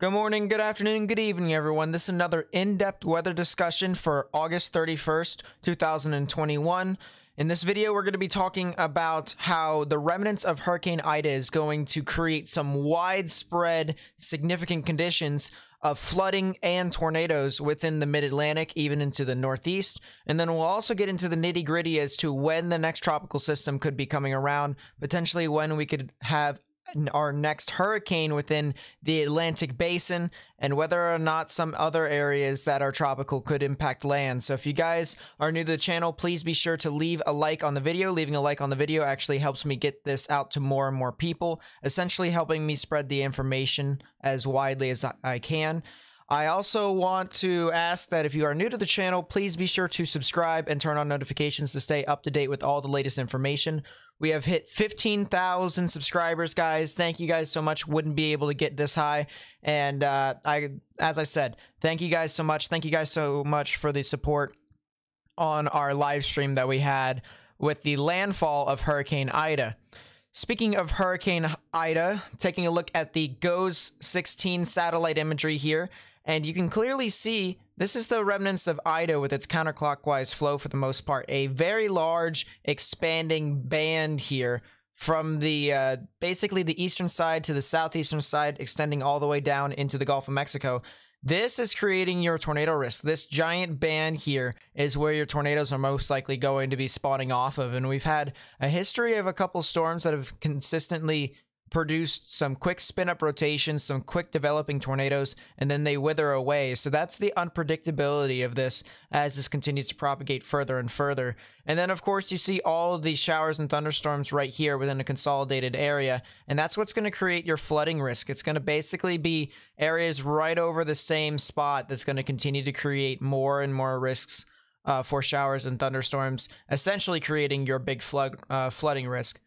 Good morning, good afternoon, good evening, everyone. This is another in depth weather discussion for August 31st, 2021. In this video, we're going to be talking about how the remnants of Hurricane Ida is going to create some widespread, significant conditions of flooding and tornadoes within the mid Atlantic, even into the Northeast. And then we'll also get into the nitty gritty as to when the next tropical system could be coming around, potentially when we could have our next hurricane within the Atlantic basin and whether or not some other areas that are tropical could impact land. So if you guys are new to the channel, please be sure to leave a like on the video. Leaving a like on the video actually helps me get this out to more and more people, essentially helping me spread the information as widely as I can. I also want to ask that if you are new to the channel, please be sure to subscribe and turn on notifications to stay up to date with all the latest information. We have hit 15,000 subscribers, guys. Thank you guys so much. Wouldn't be able to get this high. And uh, I, as I said, thank you guys so much. Thank you guys so much for the support on our live stream that we had with the landfall of Hurricane Ida. Speaking of Hurricane Ida, taking a look at the GOES 16 satellite imagery here, and you can clearly see this is the remnants of Ida with its counterclockwise flow for the most part. A very large expanding band here from the uh, basically the eastern side to the southeastern side, extending all the way down into the Gulf of Mexico. This is creating your tornado risk. This giant band here is where your tornadoes are most likely going to be spawning off of. And we've had a history of a couple storms that have consistently produced some quick spin up rotations, some quick developing tornadoes, and then they wither away. So that's the unpredictability of this as this continues to propagate further and further. And then, of course, you see all these showers and thunderstorms right here within a consolidated area. And that's what's going to create your flooding risk. It's going to basically be areas right over the same spot that's going to continue to create more and more risks. Uh, for showers and thunderstorms, essentially creating your big flood uh, flooding risk.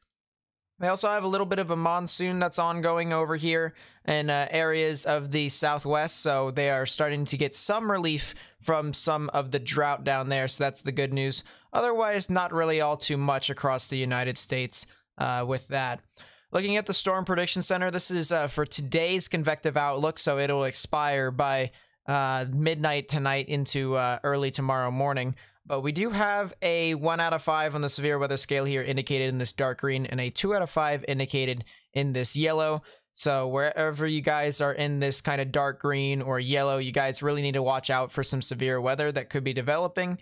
We also have a little bit of a monsoon that's ongoing over here in uh, areas of the southwest, so they are starting to get some relief from some of the drought down there, so that's the good news. Otherwise, not really all too much across the United States uh, with that. Looking at the Storm Prediction Center, this is uh, for today's convective outlook, so it'll expire by uh, midnight tonight into uh, early tomorrow morning. But we do have a 1 out of 5 on the severe weather scale here indicated in this dark green and a 2 out of 5 indicated in this yellow. So wherever you guys are in this kind of dark green or yellow, you guys really need to watch out for some severe weather that could be developing.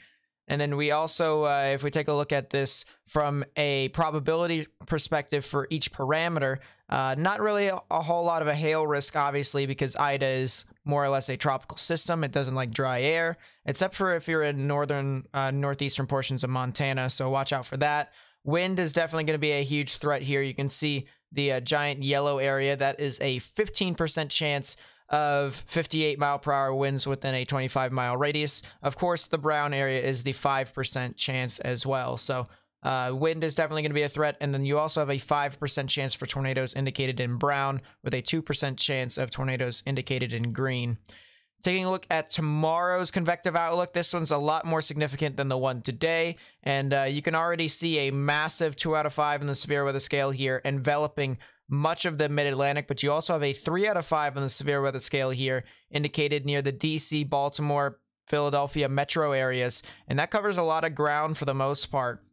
And then we also, uh, if we take a look at this from a probability perspective for each parameter, uh, not really a, a, whole lot of a hail risk, obviously, because Ida is more or less a tropical system. It doesn't like dry air, except for if you're in northern, uh, northeastern portions of Montana. So watch out for that. Wind is definitely going to be a huge threat here. You can see the uh, giant yellow area. That is a 15% chance of 58 mile per hour winds within a 25 mile radius. Of course, the brown area is the 5% chance as well. So uh, wind is definitely going to be a threat. And then you also have a 5% chance for tornadoes indicated in brown with a 2% chance of tornadoes indicated in green. Taking a look at tomorrow's convective outlook, this one's a lot more significant than the one today. And uh, you can already see a massive 2 out of 5 in the severe weather scale here, enveloping much of the mid Atlantic, but you also have a three out of five on the severe weather scale here, indicated near the DC, Baltimore, Philadelphia metro areas. And that covers a lot of ground for the most part.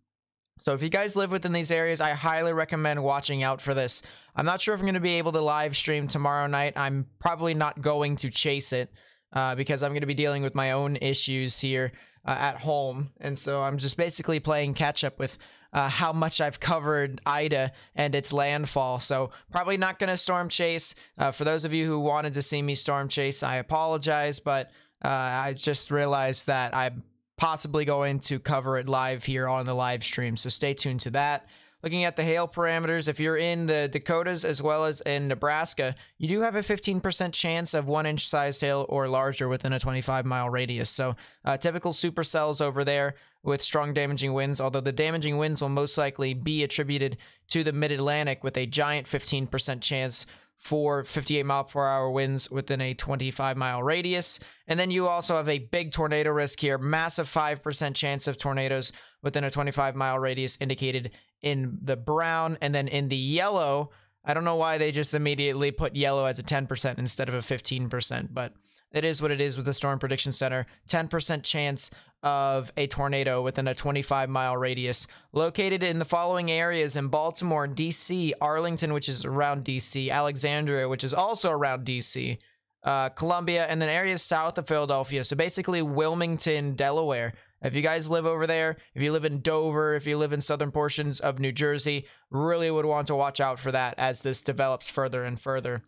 So if you guys live within these areas, I highly recommend watching out for this. I'm not sure if I'm going to be able to live stream tomorrow night. I'm probably not going to chase it uh, because I'm going to be dealing with my own issues here uh, at home. And so I'm just basically playing catch up with uh, how much I've covered Ida and its landfall. So probably not going to storm chase. Uh, for those of you who wanted to see me storm chase, I apologize, but uh, I just realized that I'm possibly going to cover it live here on the live stream. So stay tuned to that. Looking at the hail parameters, if you're in the Dakotas as well as in Nebraska, you do have a 15% chance of one inch sized hail or larger within a 25 mile radius. So, uh, typical supercells over there with strong damaging winds, although the damaging winds will most likely be attributed to the mid Atlantic with a giant 15% chance for 58 mile per hour winds within a 25 mile radius. And then you also have a big tornado risk here, massive 5% chance of tornadoes within a 25 mile radius indicated in the brown. And then in the yellow, I don't know why they just immediately put yellow as a 10% instead of a 15%, but it is what it is with the Storm Prediction Center. 10% chance of a tornado within a 25 mile radius. Located in the following areas in Baltimore, DC, Arlington, which is around DC, Alexandria, which is also around DC, uh, Columbia, and then areas south of Philadelphia. So basically, Wilmington, Delaware. If you guys live over there, if you live in Dover, if you live in southern portions of New Jersey, really would want to watch out for that as this develops further and further.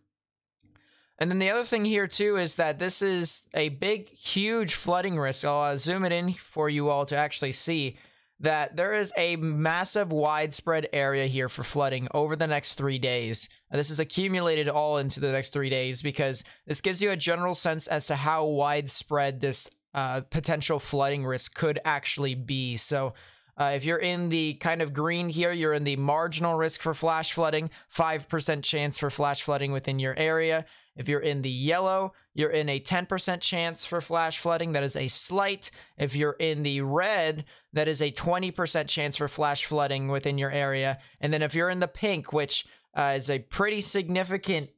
And then the other thing here too is that this is a big, huge flooding risk. I'll uh, zoom it in for you all to actually see that there is a massive widespread area here for flooding over the next three days. This is accumulated all into the next three days because this gives you a general sense as to how widespread this uh, potential flooding risk could actually be. So uh, if you're in the kind of green here, you're in the marginal risk for flash flooding, 5% chance for flash flooding within your area. If you're in the yellow, you're in a 10% chance for flash flooding. That is a slight. If you're in the red, that is a 20% chance for flash flooding within your area. And then if you're in the pink, which uh, is a pretty significant,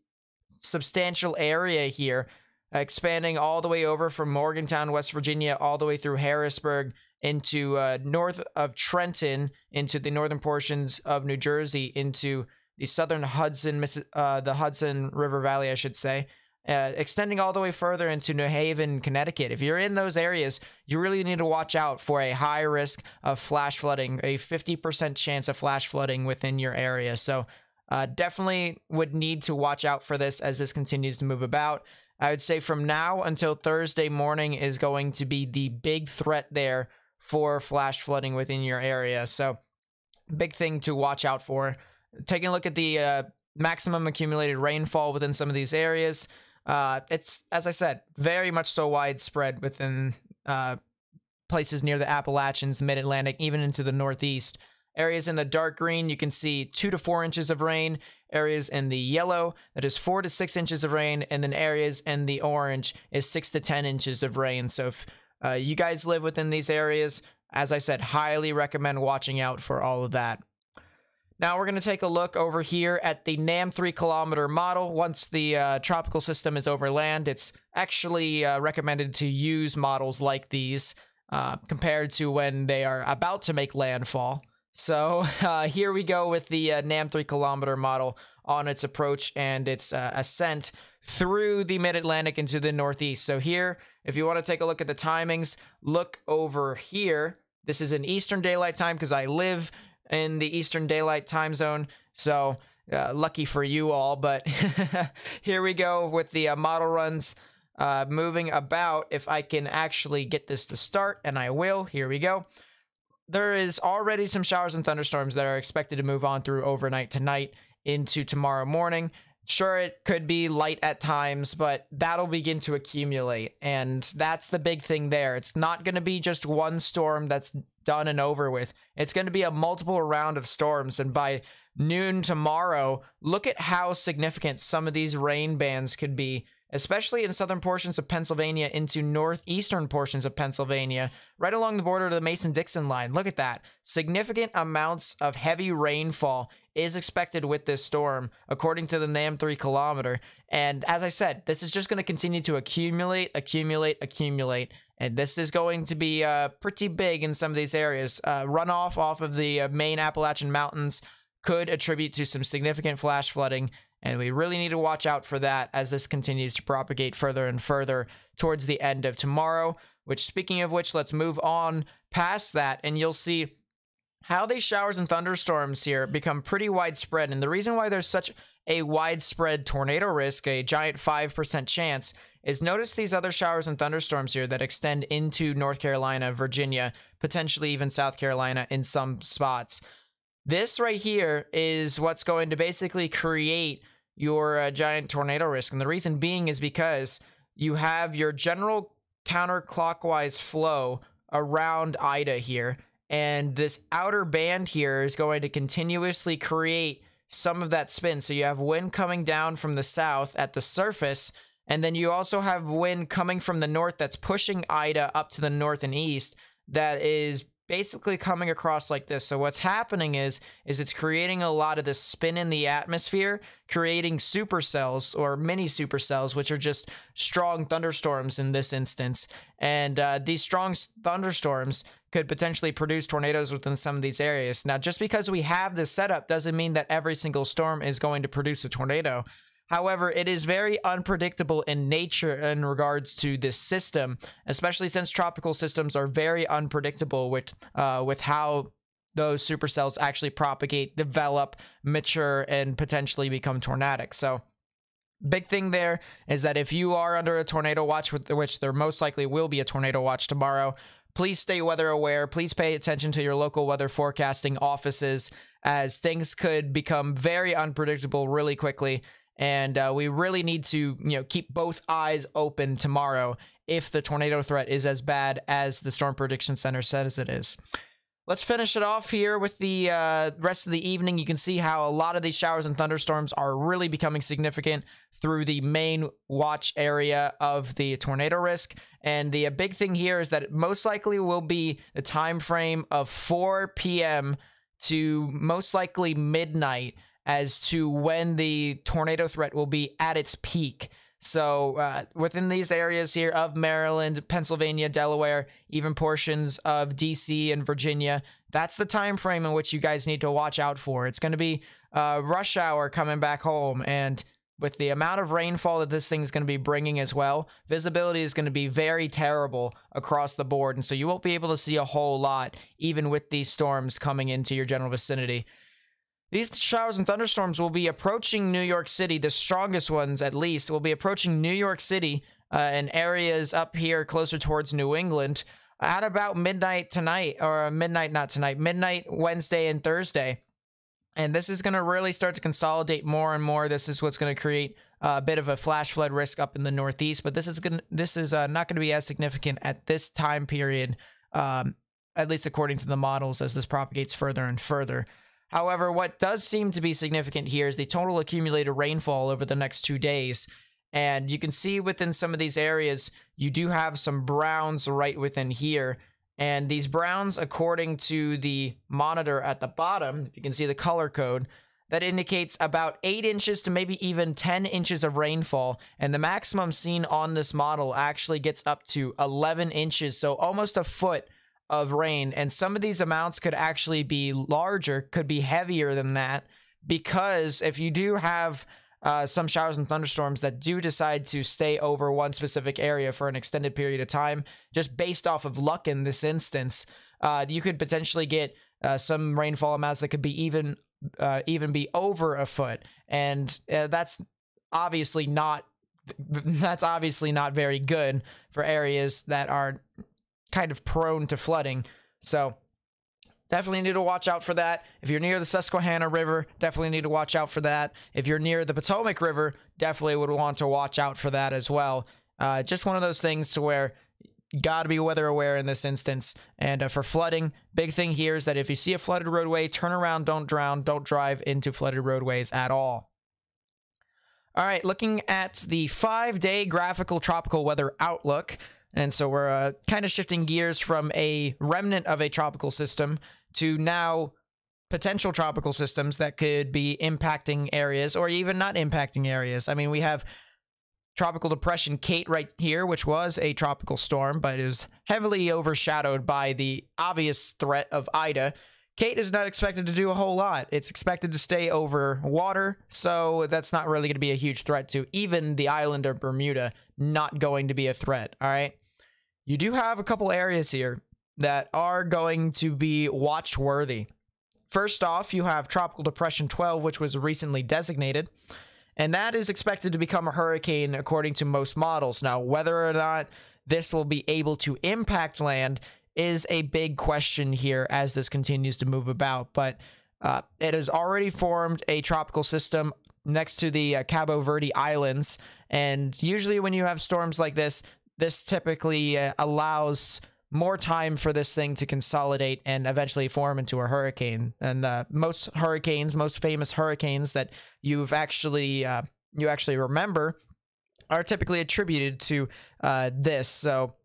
substantial area here, expanding all the way over from Morgantown, West Virginia, all the way through Harrisburg into uh, north of Trenton, into the northern portions of New Jersey, into the southern Hudson, uh, the Hudson River Valley, I should say, uh, extending all the way further into New Haven, Connecticut. If you're in those areas, you really need to watch out for a high risk of flash flooding, a 50% chance of flash flooding within your area. So, uh, definitely would need to watch out for this as this continues to move about. I would say from now until Thursday morning is going to be the big threat there for flash flooding within your area. So, big thing to watch out for taking a look at the uh, maximum accumulated rainfall within some of these areas, uh, it's, as I said, very much so widespread within uh, places near the Appalachians, mid Atlantic, even into the Northeast. Areas in the dark green, you can see two to four inches of rain. Areas in the yellow, that is four to six inches of rain. And then areas in the orange is six to 10 inches of rain. So if uh, you guys live within these areas, as I said, highly recommend watching out for all of that. Now we're going to take a look over here at the NAM 3 kilometer model. Once the uh, tropical system is over land, it's actually uh, recommended to use models like these uh, compared to when they are about to make landfall. So uh, here we go with the uh, NAM 3 kilometer model on its approach and its uh, ascent through the mid-Atlantic into the Northeast. So here, if you want to take a look at the timings, look over here. This is in Eastern Daylight Time because I live in the Eastern Daylight Time Zone. So uh, lucky for you all. But here we go with the uh, model runs uh, moving about. If I can actually get this to start, and I will, here we go. There is already some showers and thunderstorms that are expected to move on through overnight tonight into tomorrow morning. Sure, it could be light at times, but that'll begin to accumulate. And that's the big thing there. It's not going to be just one storm that's done and over with. It's going to be a multiple round of storms. And by noon tomorrow, look at how significant some of these rain bands could be, especially in southern portions of Pennsylvania into northeastern portions of Pennsylvania, right along the border of the Mason Dixon line. Look at that. Significant amounts of heavy rainfall is expected with this storm, according to the NAM 3 kilometer. And as I said, this is just going to continue to accumulate, accumulate, accumulate. And this is going to be uh, pretty big in some of these areas. Uh, runoff off of the uh, main Appalachian Mountains could attribute to some significant flash flooding. And we really need to watch out for that as this continues to propagate further and further towards the end of tomorrow. Which, speaking of which, let's move on past that, and you'll see how these showers and thunderstorms here become pretty widespread. And the reason why there's such a widespread tornado risk, a giant 5% chance, is notice these other showers and thunderstorms here that extend into North Carolina, Virginia, potentially even South Carolina in some spots. This right here is what's going to basically create your uh, giant tornado risk. And the reason being is because you have your general counterclockwise flow around Ida here and this outer band here is going to continuously create some of that spin. So you have wind coming down from the south at the surface, and then you also have wind coming from the north that's pushing Ida up to the north and east that is basically coming across like this. So what's happening is is it's creating a lot of this spin in the atmosphere, creating supercells or mini supercells, which are just strong thunderstorms in this instance. And uh, these strong thunderstorms could potentially produce tornadoes within some of these areas. Now, just because we have this setup doesn't mean that every single storm is going to produce a tornado. However, it is very unpredictable in nature in regards to this system, especially since tropical systems are very unpredictable with uh, with how those supercells actually propagate, develop, mature, and potentially become tornadic. So, big thing there is that if you are under a tornado watch, which there most likely will be a tornado watch tomorrow, please stay weather aware. Please pay attention to your local weather forecasting offices as things could become very unpredictable really quickly and uh, we really need to you know keep both eyes open tomorrow if the tornado threat is as bad as the storm prediction center says it is. Let's finish it off here with the uh, rest of the evening. You can see how a lot of these showers and thunderstorms are really becoming significant through the main watch area of the tornado risk. And the uh, big thing here is that it most likely will be the time frame of 4 p.m to most likely midnight as to when the tornado threat will be at its peak. So, uh, within these areas here of Maryland, Pennsylvania, Delaware, even portions of DC and Virginia, that's the time frame in which you guys need to watch out for. It's going to be uh, rush hour coming back home, and with the amount of rainfall that this thing is going to be bringing as well, visibility is going to be very terrible across the board, and so you won't be able to see a whole lot, even with these storms coming into your general vicinity. These showers and thunderstorms will be approaching New York City, the strongest ones at least, will be approaching New York City uh, and areas up here closer towards New England at about midnight tonight, or midnight, not tonight, midnight Wednesday and Thursday. And this is going to really start to consolidate more and more. This is what's going to create a bit of a flash flood risk up in the Northeast, but this is going this is uh, not going to be as significant at this time period, um, at least according to the models, as this propagates further and further. However, what does seem to be significant here is the total accumulated rainfall over the next two days. And you can see within some of these areas, you do have some browns right within here. And these browns, according to the monitor at the bottom, if you can see the color code, that indicates about 8 inches to maybe even 10 inches of rainfall. And the maximum seen on this model actually gets up to 11 inches, so almost a foot of rain. And some of these amounts could actually be larger, could be heavier than that, because if you do have uh, some showers and thunderstorms that do decide to stay over one specific area for an extended period of time, just based off of luck in this instance, uh, you could potentially get uh, some rainfall amounts that could be even uh, even be over a foot, and uh, that's obviously not that's obviously not very good for areas that are kind of prone to flooding. So definitely need to watch out for that. If you're near the Susquehanna River, definitely need to watch out for that. If you're near the Potomac River, definitely would want to watch out for that as well. Uh, just one of those things to where got to be weather aware in this instance. And uh, for flooding, big thing here is that if you see a flooded roadway, turn around, don't drown, don't drive into flooded roadways at all. All right, looking at the five day graphical tropical weather outlook. And so we're uh, kind of shifting gears from a remnant of a tropical system to now potential tropical systems that could be impacting areas or even not impacting areas. I mean, we have tropical depression Kate right here, which was a tropical storm, but is heavily overshadowed by the obvious threat of Ida. Kate is not expected to do a whole lot. It's expected to stay over water, so that's not really going to be a huge threat to even the island of Bermuda, not going to be a threat, all right? You do have a couple areas here that are going to be watch worthy. First off, you have Tropical Depression 12, which was recently designated, and that is expected to become a hurricane according to most models. Now, whether or not this will be able to impact land is a big question here as this continues to move about, but uh, it has already formed a tropical system next to the uh, Cabo Verde Islands. And usually, when you have storms like this, this typically uh, allows more time for this thing to consolidate and eventually form into a hurricane. And uh, most hurricanes, most famous hurricanes that you've actually uh, you actually remember, are typically attributed to uh, this. So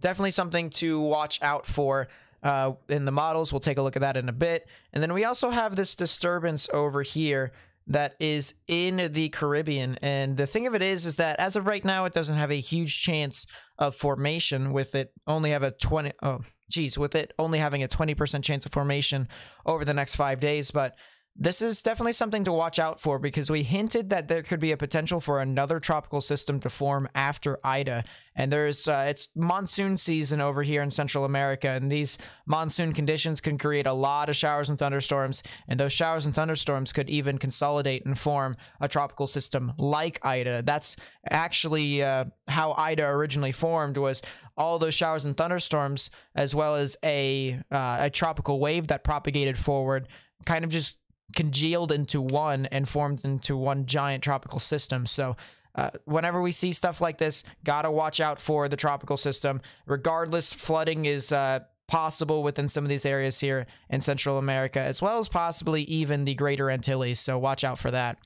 definitely something to watch out for. uh, in the models. We'll take a look at that in a bit. And then we also have this disturbance over here that is in the Caribbean. And the thing of it is, is that as of right now, it doesn't have a huge chance of formation with it only have a 20, oh, geez, with it only having a 20% chance of formation over the next five days. But this is definitely something to watch out for because we hinted that there could be a potential for another tropical system to form after Ida. And there's uh, it's monsoon season over here in Central America, and these monsoon conditions can create a lot of showers and thunderstorms. And those showers and thunderstorms could even consolidate and form a tropical system like Ida. That's actually uh, how Ida originally formed. Was all those showers and thunderstorms, as well as a uh, a tropical wave that propagated forward, kind of just congealed into one and formed into one giant tropical system. So uh, whenever we see stuff like this, gotta watch out for the tropical system. Regardless, flooding is uh, possible within some of these areas here in Central America, as well as possibly even the Greater Antilles. So watch out for that.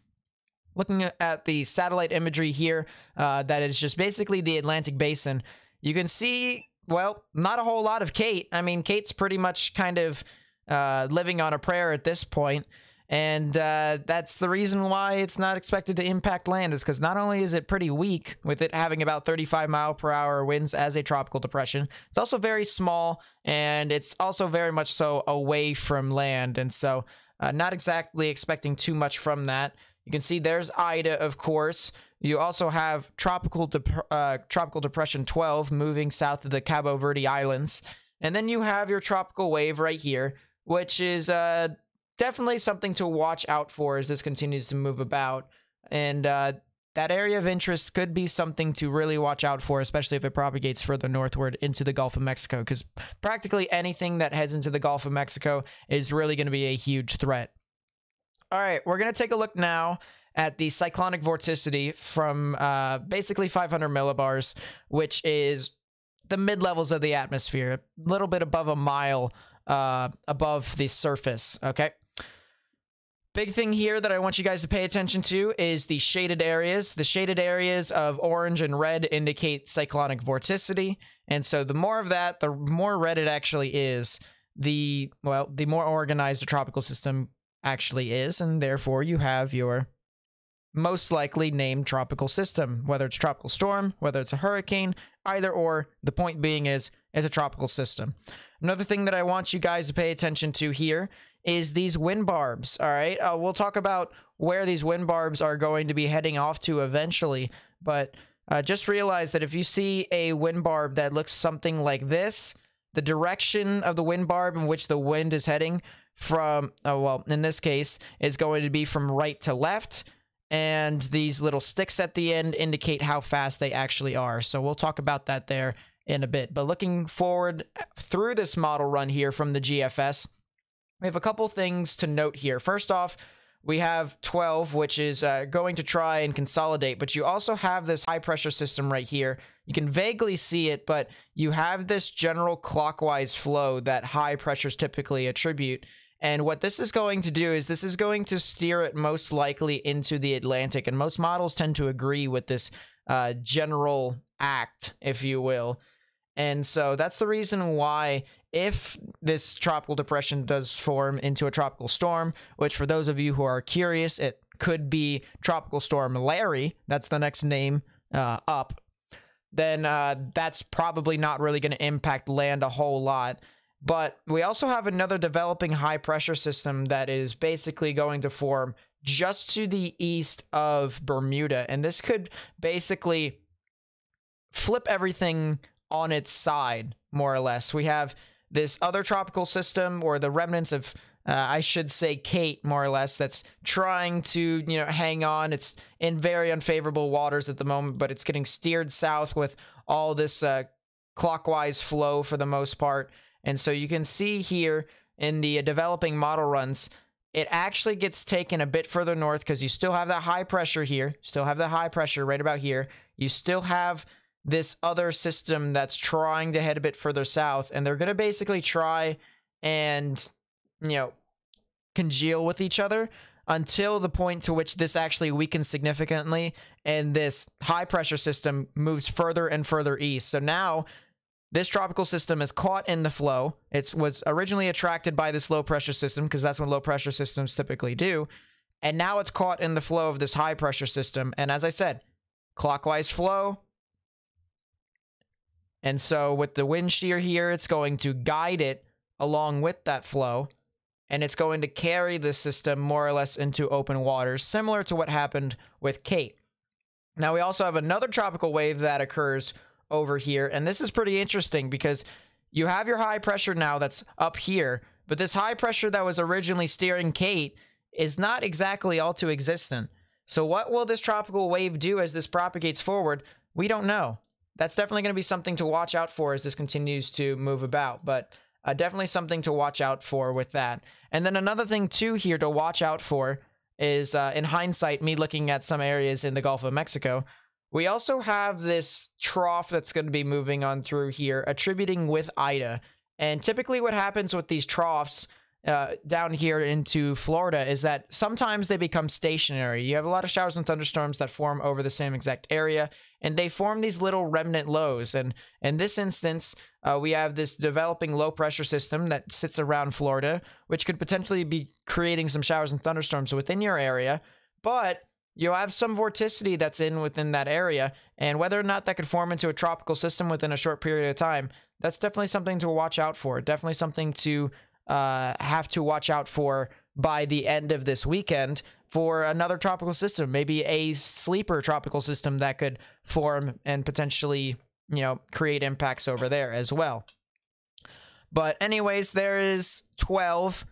Looking at the satellite imagery here, uh, that is just basically the Atlantic Basin. You can see, well, not a whole lot of Kate. I mean, Kate's pretty much kind of uh, living on a prayer at this point. And uh, that's the reason why it's not expected to impact land, is because not only is it pretty weak, with it having about 35 mile per hour winds as a tropical depression, it's also very small and it's also very much so away from land. And so, uh, not exactly expecting too much from that. You can see there's Ida, of course. You also have tropical uh, tropical depression 12 moving south of the Cabo Verde Islands, and then you have your tropical wave right here, which is uh definitely something to watch out for as this continues to move about. And uh, that area of interest could be something to really watch out for, especially if it propagates further northward into the Gulf of Mexico, because practically anything that heads into the Gulf of Mexico is really going to be a huge threat. All right, we're going to take a look now at the cyclonic vorticity from uh, basically 500 millibars, which is the mid levels of the atmosphere, a little bit above a mile uh, above the surface. Okay. Big thing here that I want you guys to pay attention to is the shaded areas. The shaded areas of orange and red indicate cyclonic vorticity. And so the more of that, the more red it actually is, the, well, the more organized the tropical system actually is. And therefore you have your most likely named tropical system, whether it's tropical storm, whether it's a hurricane, either or. The point being is, it's a tropical system. Another thing that I want you guys to pay attention to here is these wind barbs. All right. Uh, we'll talk about where these wind barbs are going to be heading off to eventually. But uh, just realize that if you see a wind barb that looks something like this, the direction of the wind barb in which the wind is heading from, uh, well, in this case, is going to be from right to left. And these little sticks at the end indicate how fast they actually are. So we'll talk about that there in a bit. But looking forward through this model run here from the GFS, we have a couple things to note here. First off, we have 12, which is uh, going to try and consolidate, but you also have this high pressure system right here. You can vaguely see it, but you have this general clockwise flow that high pressures typically attribute. And what this is going to do is this is going to steer it most likely into the Atlantic. And most models tend to agree with this uh, general act, if you will. And so that's the reason why if this tropical depression does form into a tropical storm, which for those of you who are curious, it could be Tropical Storm Larry, that's the next name uh, up, then uh, that's probably not really going to impact land a whole lot. But we also have another developing high pressure system that is basically going to form just to the east of Bermuda. And this could basically flip everything on its side, more or less. We have this other tropical system or the remnants of uh, I should say Kate, more or less, that's trying to, you know, hang on. It's in very unfavorable waters at the moment, but it's getting steered south with all this uh, clockwise flow for the most part. And so you can see here in the developing model runs, it actually gets taken a bit further north because you still have that high pressure here, still have the high pressure right about here. You still have this other system that's trying to head a bit further south and they're going to basically try and you know congeal with each other until the point to which this actually weakens significantly and this high pressure system moves further and further east so now this tropical system is caught in the flow. It was originally attracted by this low pressure system because that's what low pressure systems typically do. And now it's caught in the flow of this high pressure system. And as I said, clockwise flow. And so with the wind shear here, it's going to guide it along with that flow. And it's going to carry the system more or less into open waters, similar to what happened with Kate. Now, we also have another tropical wave that occurs over here. And this is pretty interesting because you have your high pressure now that's up here, but this high pressure that was originally steering Kate is not exactly all too existent. So what will this tropical wave do as this propagates forward? We don't know. That's definitely going to be something to watch out for as this continues to move about, but uh, definitely something to watch out for with that. And then another thing too here to watch out for is, uh, in hindsight, me looking at some areas in the Gulf of Mexico, we also have this trough that's going to be moving on through here, attributing with Ida. And typically what happens with these troughs uh, down here into Florida is that sometimes they become stationary. You have a lot of showers and thunderstorms that form over the same exact area, and they form these little remnant lows. And in this instance, uh, we have this developing low pressure system that sits around Florida, which could potentially be creating some showers and thunderstorms within your area. But you have some vorticity that's in within that area, and whether or not that could form into a tropical system within a short period of time, that's definitely something to watch out for. Definitely something to uh, have to watch out for by the end of this weekend for another tropical system, maybe a sleeper tropical system that could form and potentially, you know, create impacts over there as well. But anyways, there is 12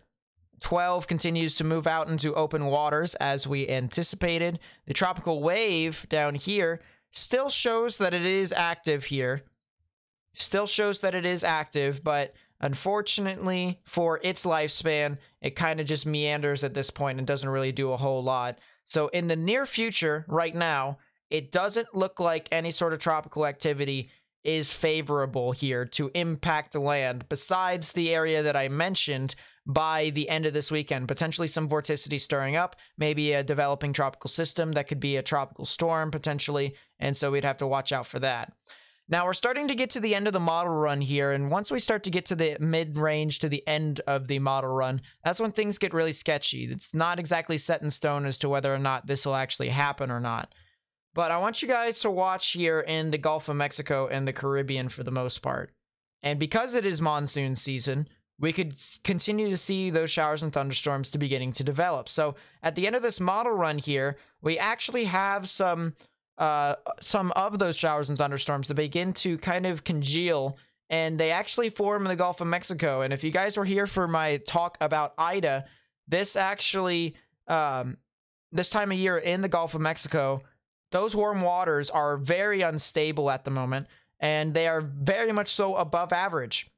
12 continues to move out into open waters as we anticipated. The tropical wave down here still shows that it is active here. Still shows that it is active, but unfortunately for its lifespan, it kind of just meanders at this point and doesn't really do a whole lot. So in the near future, right now, it doesn't look like any sort of tropical activity is favorable here to impact land besides the area that I mentioned by the end of this weekend. Potentially some vorticity stirring up, maybe a developing tropical system that could be a tropical storm potentially, and so we'd have to watch out for that. Now we're starting to get to the end of the model run here, and once we start to get to the mid-range to the end of the model run, that's when things get really sketchy. It's not exactly set in stone as to whether or not this will actually happen or not. But I want you guys to watch here in the Gulf of Mexico and the Caribbean for the most part. And because it is monsoon season, we could continue to see those showers and thunderstorms to beginning to develop. So at the end of this model run here, we actually have some uh, some of those showers and thunderstorms that begin to kind of congeal and they actually form in the Gulf of Mexico. And if you guys were here for my talk about Ida, this actually um, this time of year in the Gulf of Mexico, those warm waters are very unstable at the moment and they are very much so above average.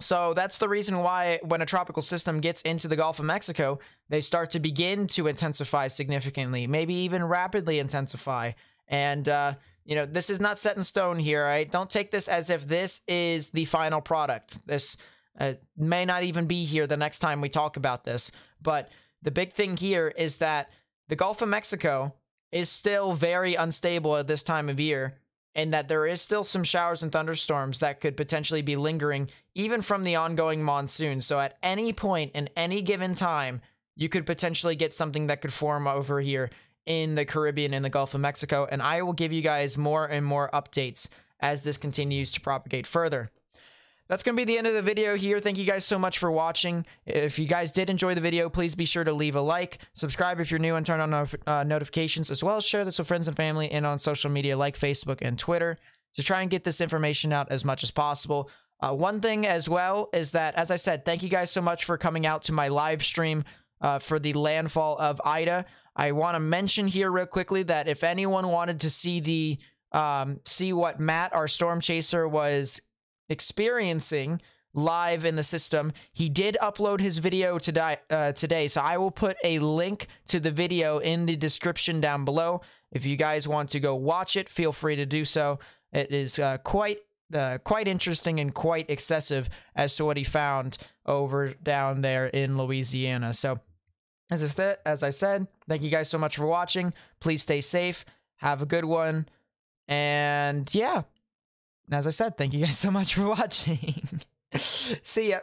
So that's the reason why when a tropical system gets into the Gulf of Mexico, they start to begin to intensify significantly, maybe even rapidly intensify. And, uh, you know, this is not set in stone here, right? Don't take this as if this is the final product. This uh, may not even be here the next time we talk about this. But the big thing here is that the Gulf of Mexico is still very unstable at this time of year and that there is still some showers and thunderstorms that could potentially be lingering even from the ongoing monsoon. So at any point in any given time, you could potentially get something that could form over here in the Caribbean and the Gulf of Mexico. And I will give you guys more and more updates as this continues to propagate further that's going to be the end of the video here. Thank you guys so much for watching. If you guys did enjoy the video, please be sure to leave a like, subscribe if you're new, and turn on uh, notifications, as well as share this with friends and family and on social media like Facebook and Twitter to try and get this information out as much as possible. Uh, one thing as well is that, as I said, thank you guys so much for coming out to my live stream uh, for the landfall of Ida. I want to mention here real quickly that if anyone wanted to see the um, see what Matt, our storm chaser, was experiencing live in the system. He did upload his video today, uh, today, so I will put a link to the video in the description down below. If you guys want to go watch it, feel free to do so. It is uh, quite uh, quite interesting and quite excessive as to what he found over down there in Louisiana. So, as I said, as I said, thank you guys so much for watching. Please stay safe. Have a good one. And yeah, as I said, thank you guys so much for watching. See ya.